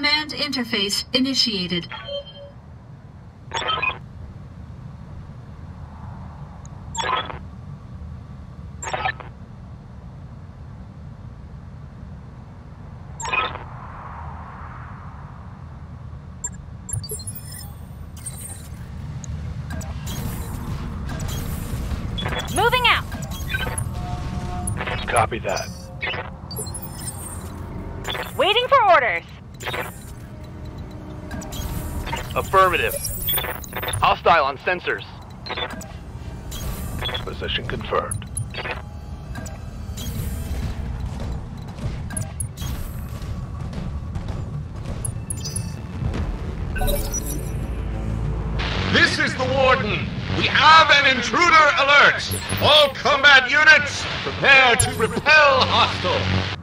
Command interface initiated. Moving out. Copy that. Hostile on sensors. Position confirmed. This is the Warden. We have an intruder alert. All combat units, prepare to repel hostile.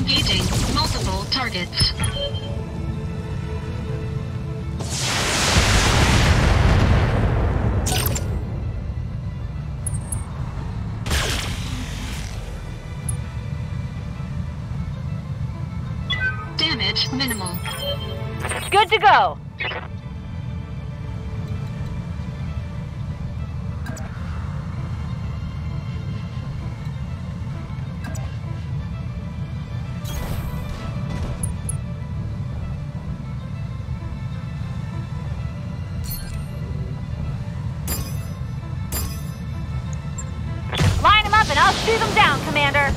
Engaging multiple targets. Shoot them down, Commander.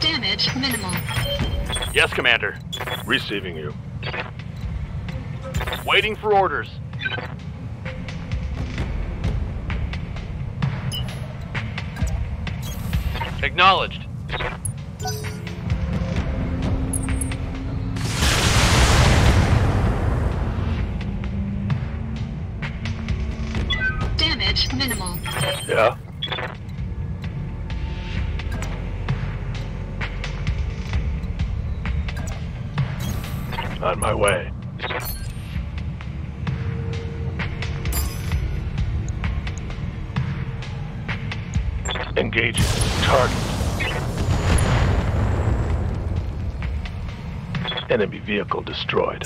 Damage minimal. Yes, Commander. Receiving you. Waiting for orders. Acknowledged. Damage minimal. Yeah? On my way. Engaging target. Enemy vehicle destroyed.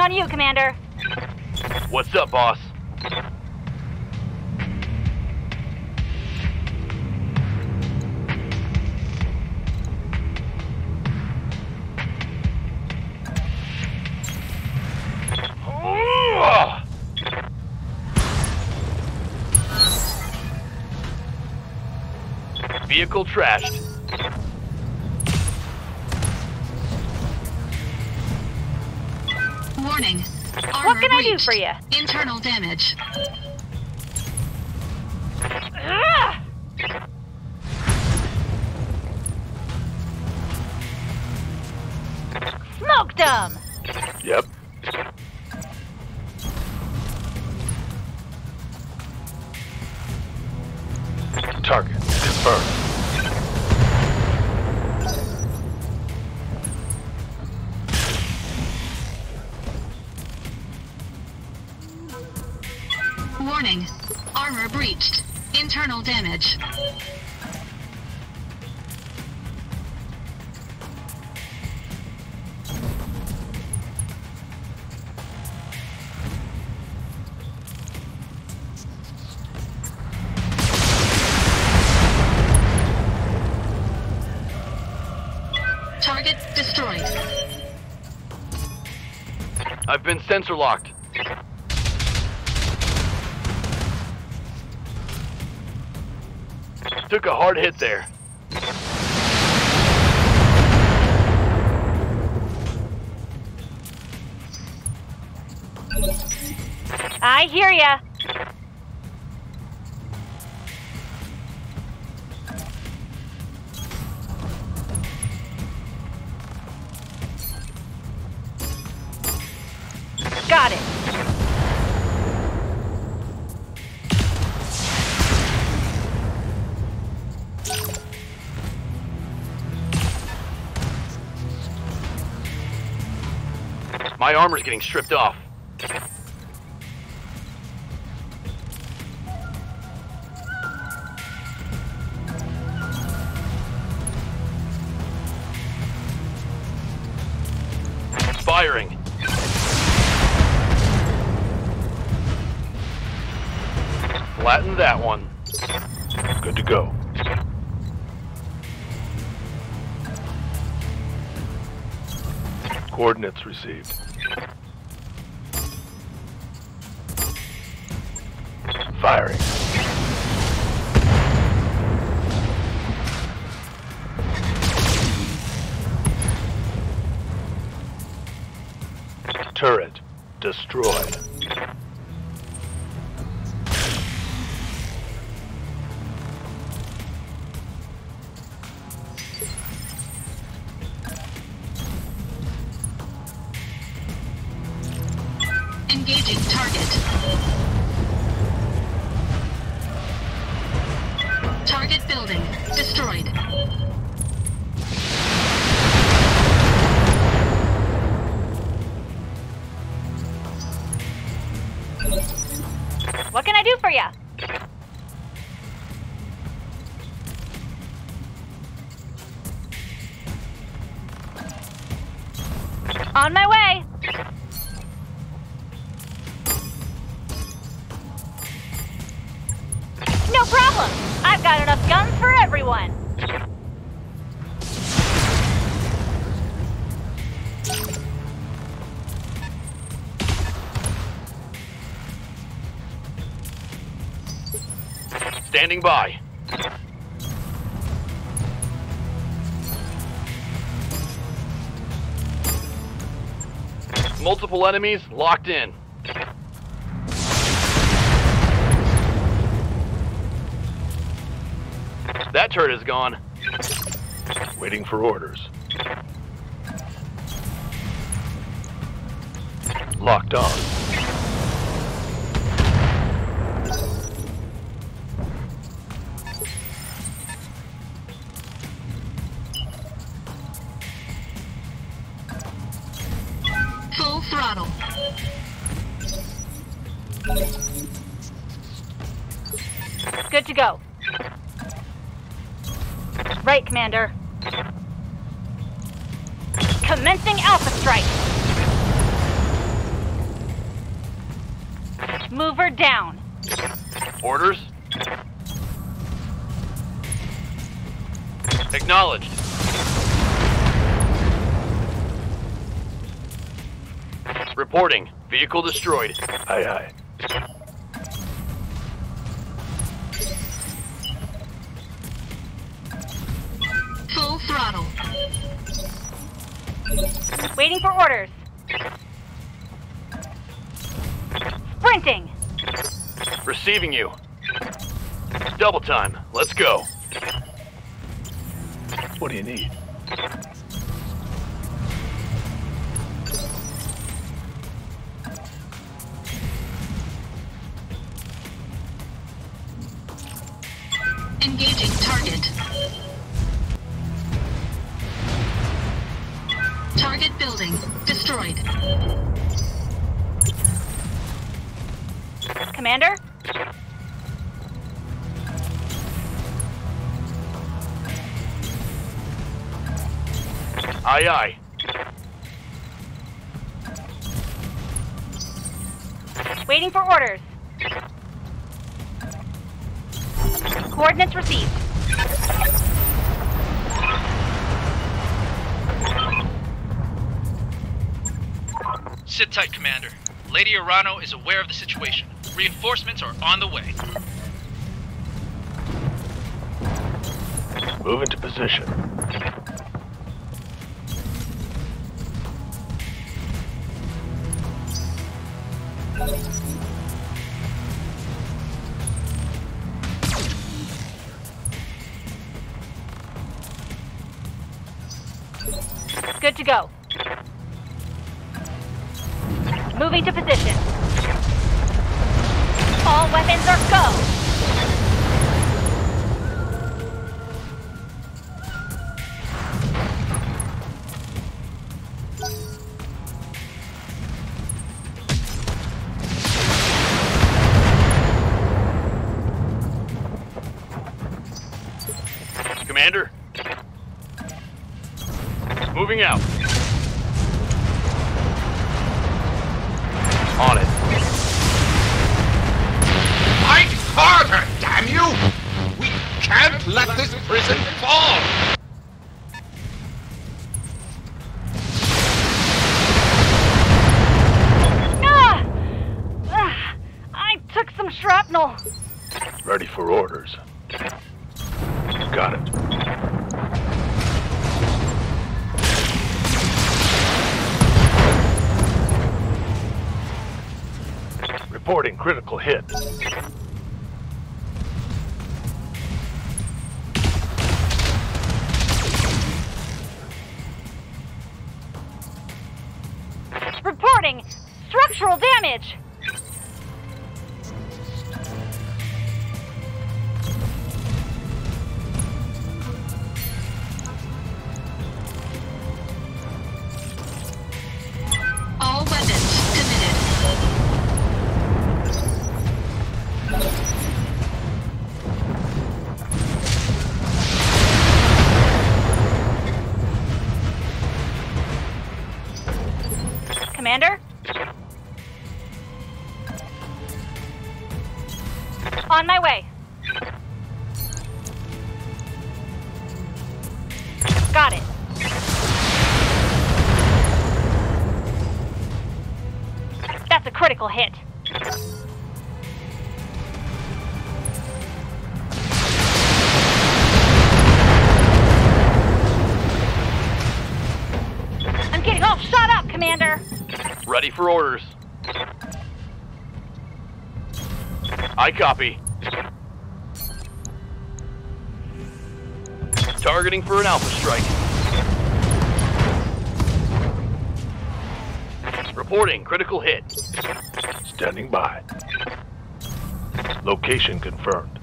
On you, Commander. What's up, boss? Vehicle trashed. Warning. What can I do for you? Internal damage. Ah! Smoked them! Yep. Internal damage. Target destroyed. I've been sensor locked. Took a hard hit there. I hear ya. My armor's getting stripped off. Firing. Flatten that one. Good to go. Coordinates received. Firing. Turret destroyed. Standing by. Multiple enemies locked in. That turret is gone. Waiting for orders. Locked on. Commander. Commencing Alpha Strike. Mover down. Orders? Acknowledged. Reporting. Vehicle destroyed. Aye aye. Throttle. Waiting for orders. Sprinting. Receiving you. Double time. Let's go. What do you need? Waiting for orders. Coordinates received. Sit tight, Commander. Lady Arano is aware of the situation. Reinforcements are on the way. Move into position. Good to go. Moving to position. All weapons are go. Moving out. On it. Fight harder, damn you! We can't let this prison fall! Ah! Ah, I took some shrapnel. Ready for orders. Got it. Reporting critical hit. Ready for orders. I copy. Targeting for an alpha strike. Reporting critical hit. Standing by. Location confirmed.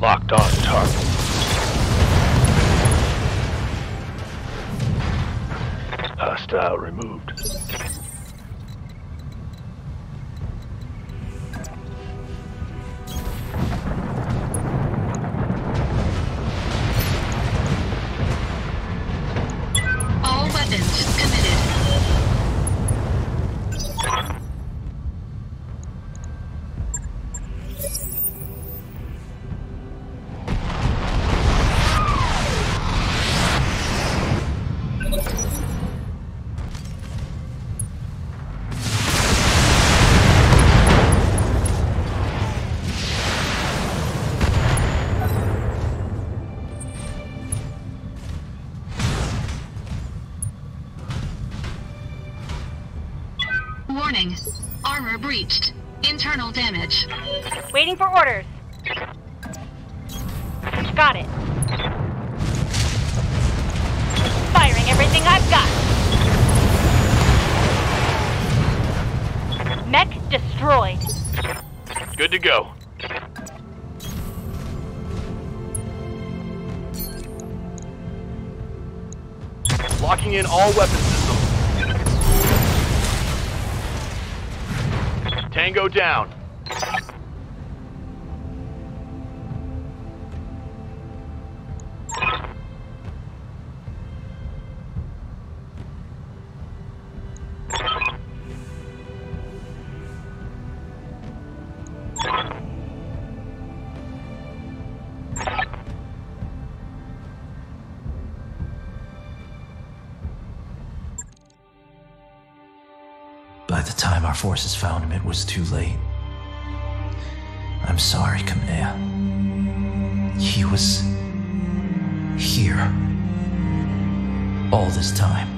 Locked on target. Hostile removed. Waiting for orders. Got it. Firing everything I've got. Mech destroyed. Good to go. Locking in all weapon systems. Tango down. The time our forces found him, it was too late. I'm sorry, Kamea. He was here all this time.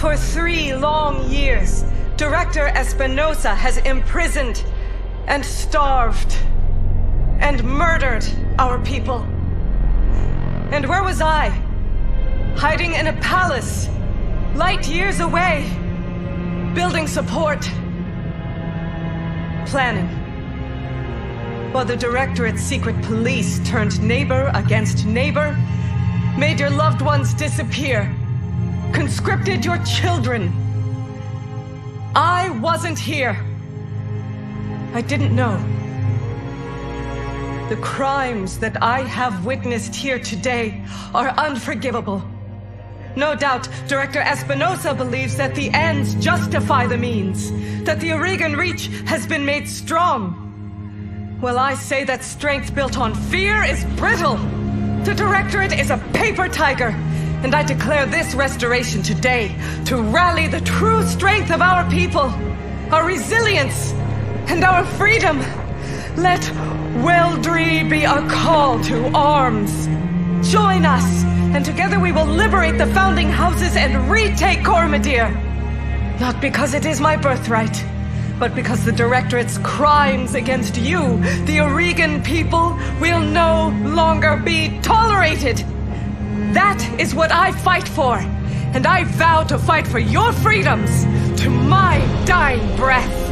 For three long years, Director Espinosa has imprisoned and starved and murdered our people. And where was I? Hiding in a palace, light years away, building support, planning while the Directorate's secret police turned neighbor against neighbor, made your loved ones disappear, conscripted your children. I wasn't here. I didn't know. The crimes that I have witnessed here today are unforgivable. No doubt, Director Espinosa believes that the ends justify the means, that the Aurigan Reach has been made strong. Well, I say that strength built on fear is brittle. The Directorate is a paper tiger, and I declare this restoration today to rally the true strength of our people, our resilience, and our freedom. Let Weldry be a call to arms. Join us, and together we will liberate the founding houses and retake Coromodir. Not because it is my birthright but because the Directorate's crimes against you, the Aurigan people, will no longer be tolerated. That is what I fight for, and I vow to fight for your freedoms to my dying breath.